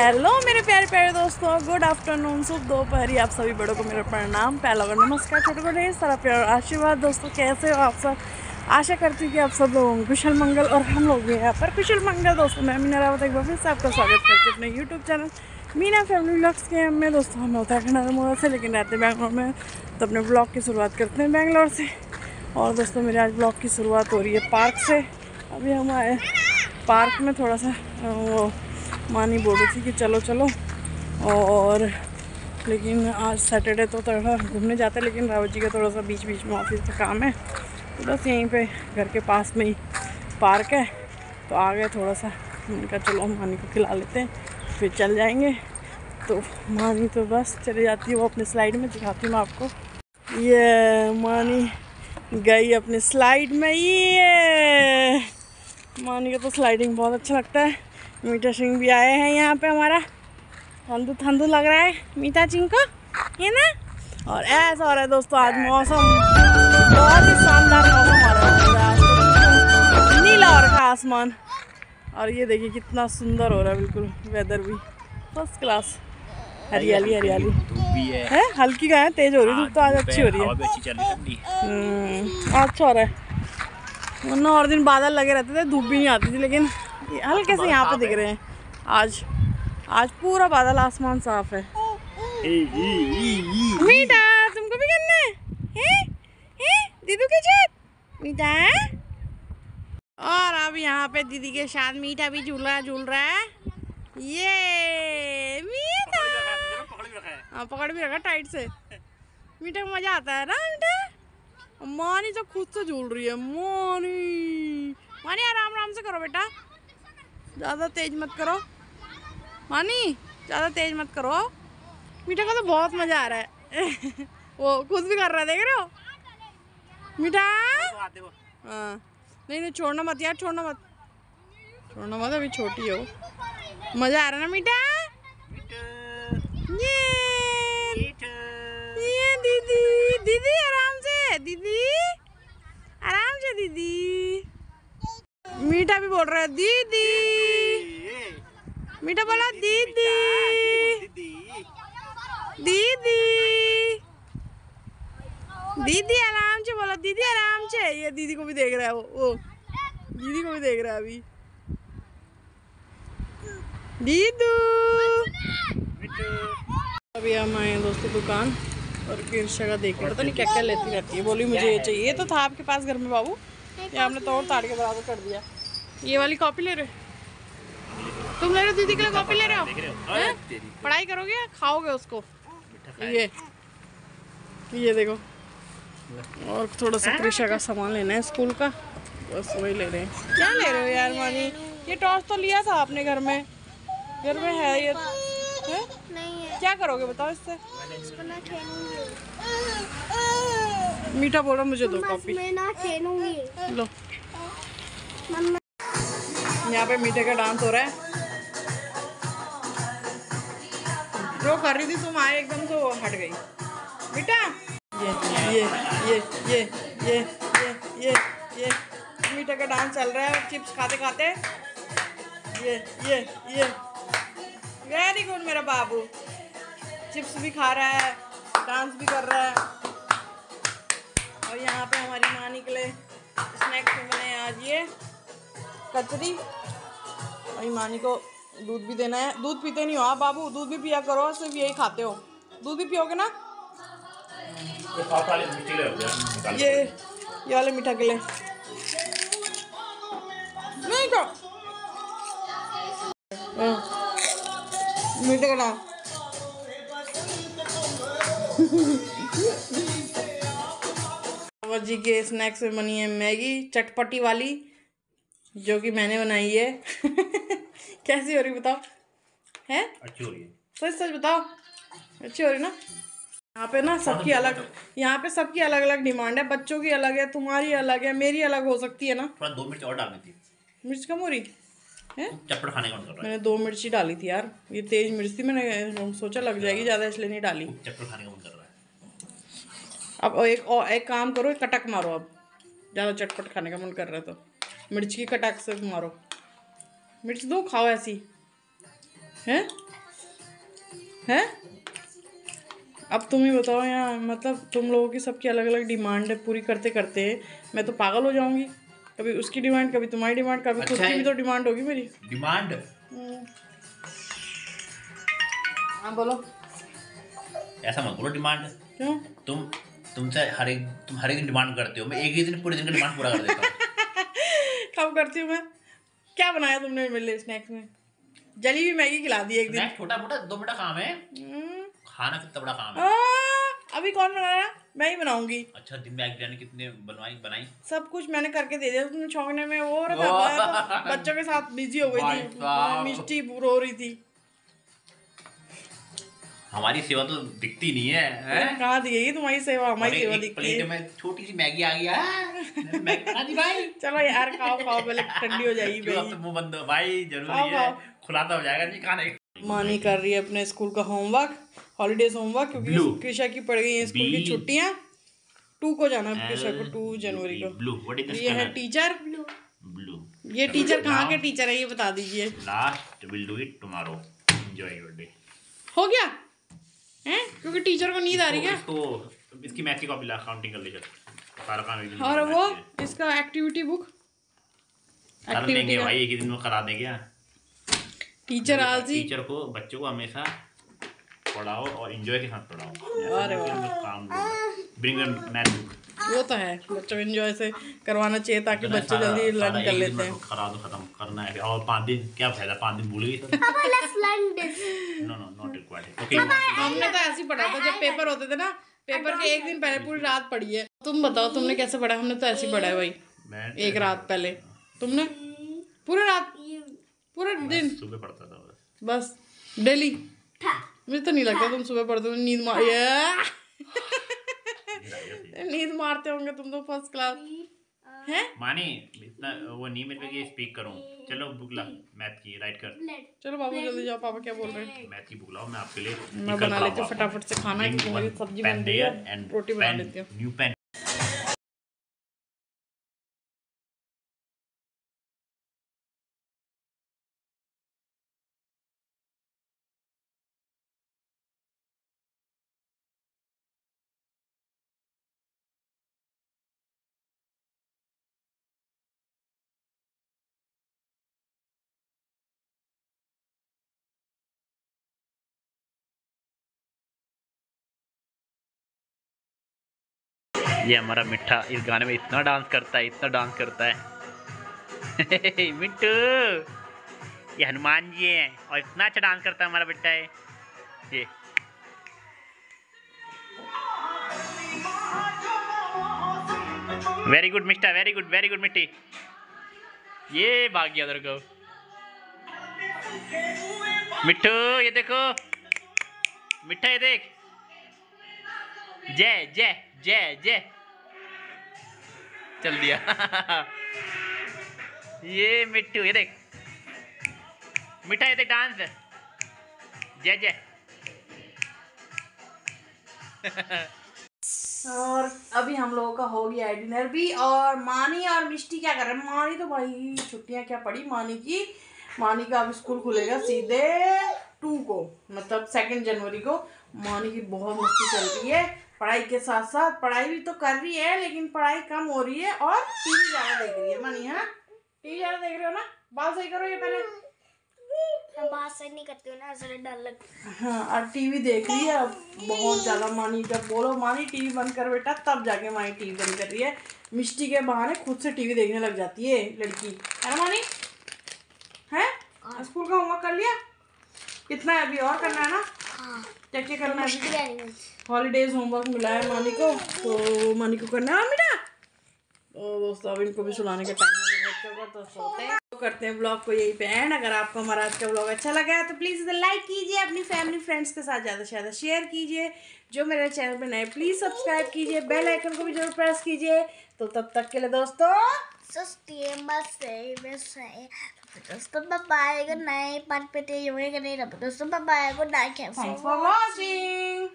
Hello मेरे प्यारे प्यारे दोस्तों गुड आफ्टरनून शुभ दोपहरी आप सभी बड़ों को मेरा प्रणाम, पहला और नमस्कार छोटे ढेर सारा प्यार आशीर्वाद। दोस्तों, कैसे हो आप सब? आशा करती हूँ कि आप सब लोगों कुशल मंगल और हम लोग भी यहाँ पर कुशल मंगल। दोस्तों, मैं मीना रावत एक बार फिर से आपका स्वागत करती हूँ अपने YouTube channel Meena family blogs के में। दोस्तों, हम उत्तराखंड अल्मोड़ा से लेकिन रहते हैं बैंगलोर में तो अपने ब्लॉग की शुरुआत करते हैं बैंगलोर से। और दोस्तों, मेरे आज ब्लॉग की शुरुआत हो रही है पार्क से। अभी हम आए पार्क में थोड़ा सा वो मानी बोल रही थी कि चलो चलो। और लेकिन आज सैटरडे तो थोड़ा घूमने जाते हैं, लेकिन रावत जी का थोड़ा सा बीच बीच में ऑफ़िस का काम है। तो बस यहीं पे घर के पास में ही पार्क है। तो आ गए थोड़ा सा। उनका चलो, मानी को खिला लेते हैं, फिर चल जाएँगे। तो मानी तो बस चले जाती है, वो अपने स्लाइड में दिखाती हूँ मैं आपको। ये मानी गई अपने स्लाइड में, ये। मानी का तो स्लाइडिंग बहुत अच्छा लगता है। मीठा सिंह भी आए हैं यहाँ पे हमारा। ठंडू ठंडू लग रहा है मीठा सिंह को है ना? और ऐसा हो रहा है दोस्तों आज मौसम बहुत ही शानदार मौसम हो रहा है। नीला और है आसमान। और ये देखिए कितना सुंदर हो रहा है बिल्कुल वेदर भी। फ़र्स्ट क्लास हरियाली हरियाली। है। है? हल्की का है तेज हो रही है तो आज अच्छी हो रही है। अच्छी चल रही है हम्म, अच्छा हो रहा है। वरना और दिन बादल लगे रहते थे धूप भी नहीं आती थी लेकिन ये हल्के से यहाँ पे दिख रहे हैं। आज आज पूरा बादल आसमान साफ़ है। मीठा तुमको भी करना है? हैं? हैं? दीदू के साथ? मीठा और अब यहाँ पे दीदी के साथ मीठा भी झूल रहा झूल रहा है। ये मीठा। हाँ पकड़ भी रखा टाइट से। मीठा को मज़ा आता है ना मीठा? मानी तो खुद से झूल रही है मानी। मानी आराम आराम से करो बेटा। ज़्यादा तेज मत करो। मानी ज़्यादा तेज मत करो। मीठा का तो बहुत मज़ा आ रहा है। वो खुद भी कर रहा है देख रहे हो? मीठा? हाँ। नहीं नहीं छोड़ना मत यार छोड़ना मत। छोड़ना मत अभी छोटी हो। मज़ा आ रहा है ना मीठा? ये ये दीदी दीदी आराम से दीदी। आराम से दीदी। मीठा भी बोल रहा है दीदी। मीठा बोला दीदी। दीदी। दीदी आराम से बोला। दीदी आराम से। ये दीदी को भी देख रहा है वो वो। दीदी को भी देख रहा है अभी। दीदू। अभी हम आए हैं दोस्तों दुकान और किरशा का देख रहे पता नहीं क्या क्या लेती रहती है। बोली मुझे ये चाहिए। ये तो था आपके पास घर में बाबू। ये आपने तोड़ ताड़ के बराबर कर दिया। ये वाली कॉपी ले रहे हो? तुम ले रहे हो दीदी के लिए कॉपी ले रहे हो? पढ़ाई करोगे या खाओगे उसको? ये। ये देखो। और थोड़ा सा कृषा का सामान लेना है स्कूल का। बस वही ले रहे हैं। क्या ले रहे हो यार मानी ये टॉर्च तो लिया था आपने घर में। घर में है ये। है? नहीं है। क्या करोगे बताओ इससे? इसको ना खेलूँगी। मीठा बोलो मुझे दो कॉपी। मैं ना खेलूँगी। लो। यहाँ पे मीठे का डांस हो रहा है। जो कर रही थी तुम आए एकदम से वो हट गई। बेटा, ये ये ये ये ये ये ये ये मीठे का डांस चल रहा है चिप्स खाते खाते। ये ये ये। वेरी गुड मेरा बाबू। चिप्स भी खा रहा है डांस भी कर रहा है। और यहाँ पे हमारी माँ निकले। स्नैक्स बने आज ये। कचरी। और मानी को दूध भी देना है। दूध पीते नहीं हो आप बाबू दूध भी पिया करो सिर्फ़ यही खाते हो। दूध भी पियोगे ना? ये ये वाले मीठा के लिए। नहीं तो। हाँ। मीठे का नाम बाबा जी के स्नैक्स में बनी है मैगी चटपटी वाली जो कि मैंने बनाई है। कैसी हो रही बताओ। है? अच्छी हो रही है। सच सच बताओ। अच्छी हो रही ना? यहाँ पे ना सबकी अलग यहाँ पे सबकी अलग अलग डिमांड है। बच्चों की अलग है तुम्हारी अलग है मेरी अलग हो सकती है ना? थोड़ा दो मिर्च और डालनी थी मिर्च कम हो रही? है? चटपट खाने का मन कर रहा मैंने दो मिर्ची डाली थी यार। ये तेज मिर्च थी मैंने सोचा लग जाएगी ज़्यादा इसलिए नहीं डाली। है चटपट खाने का मन कर रहा है। अब एक और एक काम करो एक कटक मारो अब। ज़्यादा चटपट खाने का मन कर रहा है तो। मिर्च की कटक से मारो। मिर्च दो खाओ ऐसी। हैं? है? अब तुम ही बताओ यार मतलब तुम लोगों की सबकी अलग अलग डिमांड है पूरी करते करते मैं तो पागल हो जाऊँगी। कभी उसकी डिमांड कभी तुम्हारी डिमांड कभी अच्छा खुद की भी तो डिमांड होगी मेरी। डिमांड? हाँ बोलो। ऐसा मत बोलो डिमांड। क्यों? तुम तुमसे हर एक तुम हर एक दिन डिमांड करते हो। मैं एक ही दिन पूरे दिन का डिमांड पूरा कर देता हूँ। कब करती हूँ मैं। क्या बनाया तुमने मेरे लिए स्नैक्स में? जली हुई मैगी खिला दी एक दिन। छोटा मोटा दो मिनट काम है। हम्म, खाना कितना बड़ा काम है। अभी कौन बनाया? मैं ही बनाऊँगी। अच्छा दिन में बिरयानी कितने बनवाई बनाई? सब कुछ मैंने करके दे दिया तुमने छोंकने में। वो रहा था बच्चों के साथ बिज़ी हो गई थी। मिष्टी रो रही थी। हमारी सेवा तो दिखती नहीं है, हैं? कहाँ तुम्हारी सेवा हमारी सेवा एक दिखती प्लेट है। में छोटी सी मैगी आ गया मैगी भाई। चलो यार खाओ खाओ पहले ठंडी हो जाएगी भाई। तो मुँह बंद भाई ज़रूरी है। खुलाता हो जाएगा नहीं खाने मानी कर रही है अपने स्कूल का होमवर्क हॉलीडेज होमवर्क क्योंकि कृषा की पड़ गई है स्कूल की. छुट्टियाँ। टू को जाना है कृषा को टू जनवरी को। ब्लू ये है टीचर ब्लू ब्लू ये टीचर कहाँ के टीचर है ये बता दीजिए। Last will do it tomorrow enjoy your day हो गया? हैं? क्योंकि टीचर को नींद आ रही है। इसको इसकी मैथ की कॉपी ला काउंटिंग कर ले चल सारा काम एक और वो इसका एक्टिविटी बुक कर देंगे भाई एक ही दिन में करा देंगे। टीचर आज ही टीचर को बच्चों को हमेशा पढ़ाओ और एंजॉय के साथ पढ़ाओ। अरे काम ब्रिंग मैथ बुक वो तो है बच्चों को एंजॉय से करवाना चाहिए ताकि बच्चे जल्दी लर्न कर लेते हैं करा दो खत्म करना है। और पाँच दिन क्या फ़ायदा? पाँच दिन भूल गई तो। No no not required okay हमने तो ऐसे ही पढ़ा था जब पेपर होते थे ना पेपर के एक दिन पहले पूरी रात पढ़ी है। तुम बताओ तुमने कैसे पढ़ा? हमने तो ऐसे ही पढ़ा है भाई। एक रात पहले। तुमने? पूरी रात? पूरे दिन? सुबह पढ़ता था बस। डेली? मुझे तो नहीं लगता तुम सुबह पढ़ते हो नींद मार ये! नींद मारते होंगे तुम तो फ़र्स्ट क्लास है? मानी इतना वो नहीं मेरे पाएगी स्पीक करूँ। चलो बुक ला मैथ की राइट कर। चलो बाबू जल्दी जाओ पापा क्या बोल रहे हैं? मैथ की बुक लाओ मैं आपके लिए मैं बना लेती हूँ फटाफट से खाना क्योंकि मेरी सब्ज़ी बन रही है एंड रोटी बना लेती हूँ। न्यू पेन ये हमारा मिठा इस गाने में इतना डांस करता है, इतना डांस करता है। मिट्टू, ये हनुमान जी हैं और इतना अच्छा डांस करता है हमारा बेटा है ये। Very good mister very good very good मिट्टी ये भाग गया को। मिट्टू, ये देखो। मिठा, ये देख। जय जय जय जय। चल दिया। ये मिट्टू, ये देख। मिठा, ये देख डांस। जय जय। और अभी हम लोगों का हो गया है डिनर भी, और मानी और मिष्टी क्या कर रहे हैं? मानी तो भाई छुट्टियाँ क्या पड़ी? मानी की, मानी का अब स्कूल खुलेगा सीधे टू को मतलब सेकंड जनवरी को। मानी की बहुत मस्ती चल रही है। पढ़ाई के साथ साथ पढ़ाई भी तो कर रही है लेकिन पढ़ाई कम हो रही है और टीवी ज़्यादा देख रही है। मानी हाँ? टीवी ज़्यादा देख रहे हो ना? बाल सही करो ये पहले। बात सही नहीं करती हूँ ना इसलिए डर लगता है। हाँ और टीवी देख रही है बहुत ज़्यादा। मानी जब बोलो मानी टीवी बंद कर बेटा तब जाके मानी टीवी बंद कर रही है। मिष्टी के बहाने खुद से टीवी देखने लग जाती है लड़की। है ना मानी है? स्कूल का होमवर्क कर लिया? कितना है अभी और करना है ना? हाँ। क्या क्या करना है है हॉलीडेज होमवर्क मिला है मानी को तो मानी को करना है। हाँ, तो दोस्तों अब इनको भी सुलाने का टाइम है तो सोते हैं। तो करते हैं ब्लॉग को यही पे एंड अगर आपको हमारा आज का ब्लॉग अच्छा लगा है तो प्लीज़ इसे लाइक कीजिए अपनी फैमिली फ्रेंड्स के साथ ज़्यादा से ज़्यादा शेयर कीजिए। जो मेरे चैनल पे नए प्लीज़ सब्सक्राइब कीजिए बेल आइकन को भी ज़रूर प्रेस कीजिए। तो तब तक के लिए दोस्तों दोस्तों बाय गुड नाइट पाँच पे योगे नहीं रब दोस्तों bye good night thanks for watching